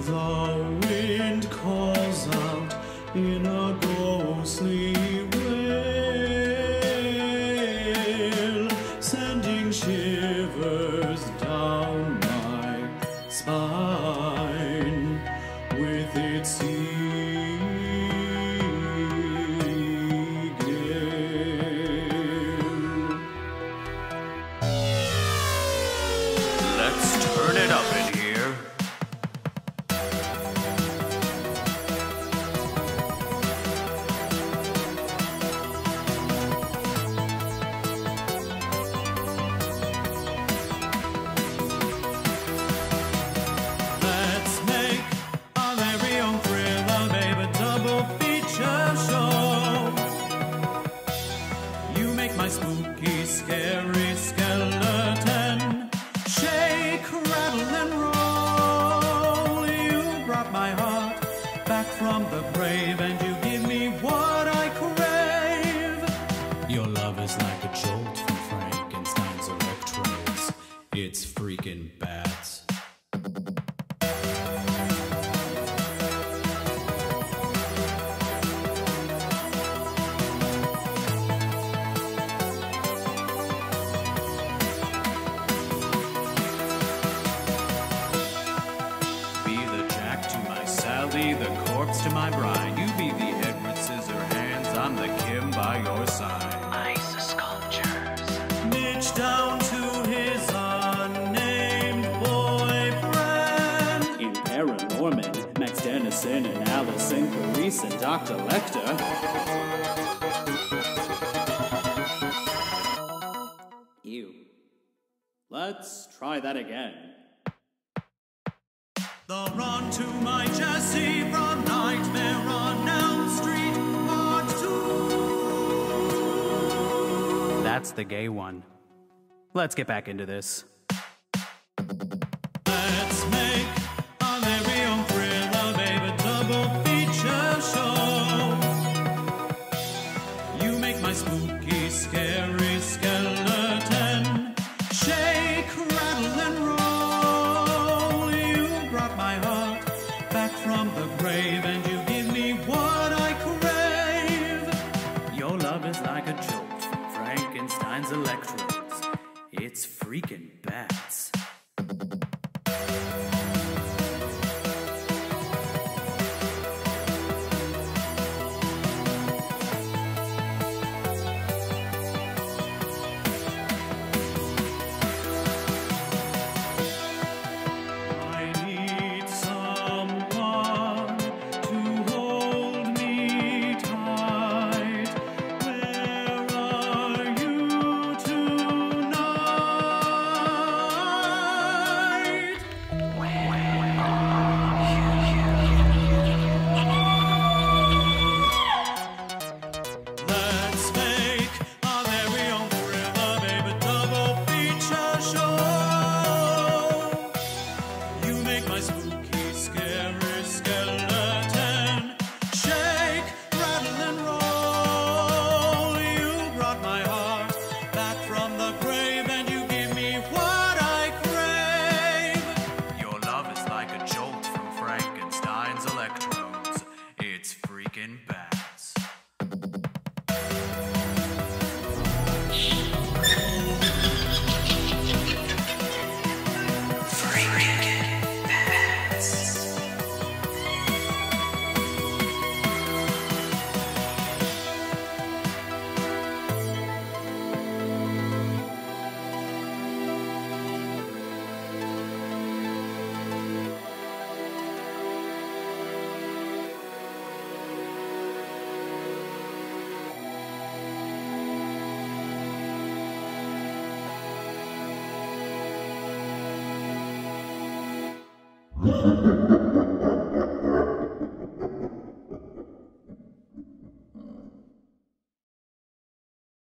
The wind calls out in a back from the grave, and you give me what I crave. The to my bride. You be the Edward Scissorhands, I'm the Kim by your side. Ice sculptures. Mitch Downe to his unnamed boyfriend. In Paranorman, Max Dennison and Allison Clarice and Dr. Lecter. Ew. Let's try that again. The run to my Jesse from That's the gay one. Let's get back into this. Let's make our very own thriller, baby, double feature show. You make my spooky, scary skeleton shake, rattle, and roll. You brought my heart back from the grave, Frankenstein's electrodes. It's freaking bats. My spooky, Ha ha ha ha!